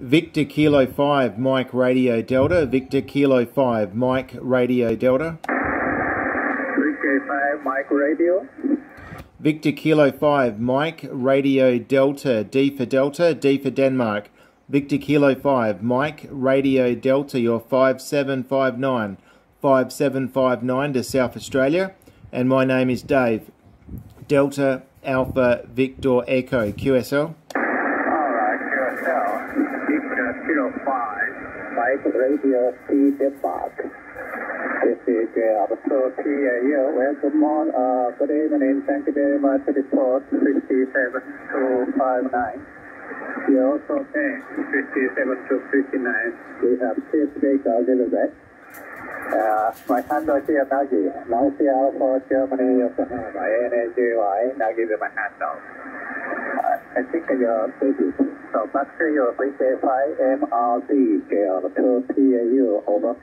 Victor Kilo 5, Mike Radio Delta. Victor Kilo 5, Mike Radio Delta. VK5 Mike Radio. Victor Kilo 5, Mike Radio Delta. D for Delta, D for Denmark. Victor Kilo 5, Mike Radio Delta, your 5759. 5759 to South Australia. And my name is Dave. Delta Alpha Victor Echo QSL. 5 Mike Radio T Denmark. This is uh. Well, good morning. Uh, good evening. Thank you very much. Report 57259. You also pay 57 to 59. We have six days a little bit. Uh, my hand is here, Nagi. Now here for Germany, Yokohama, NAGY, Nagi with my hand out. Uh, I think you're busy. So back to your VK5 MRD, scale 2 PAU, over.